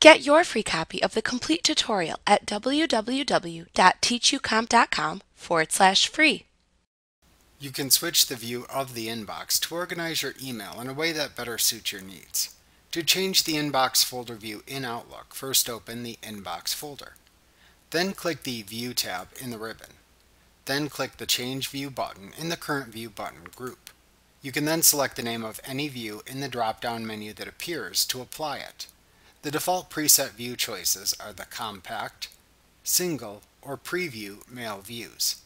Get your free copy of the complete tutorial at www.teachucomp.com forward slash free. You can switch the view of the inbox to organize your email in a way that better suits your needs. To change the inbox folder view in Outlook, first open the Inbox folder. Then click the View tab in the ribbon. Then click the Change View button in the Current View button group. You can then select the name of any view in the drop-down menu that appears to apply it. The default preset view choices are the Compact, Single, or Preview Mail views.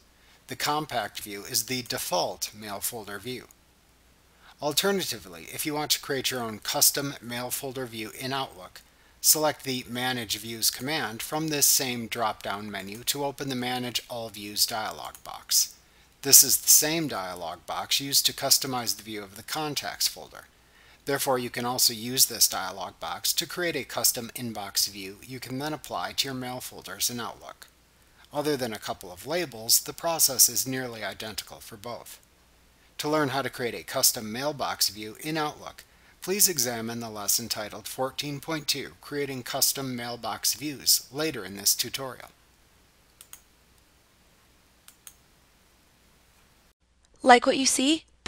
The Compact view is the default mail folder view. Alternatively, if you want to create your own custom mail folder view in Outlook, select the Manage Views command from this same drop-down menu to open the Manage All Views dialog box. This is the same dialog box used to customize the view of the Contacts folder. Therefore, you can also use this dialog box to create a custom inbox view you can then apply to your mail folders in Outlook. Other than a couple of labels, the process is nearly identical for both. To learn how to create a custom mailbox view in Outlook, please examine the lesson titled 14.2 Creating Custom Mailbox Views later in this tutorial. Like what you see?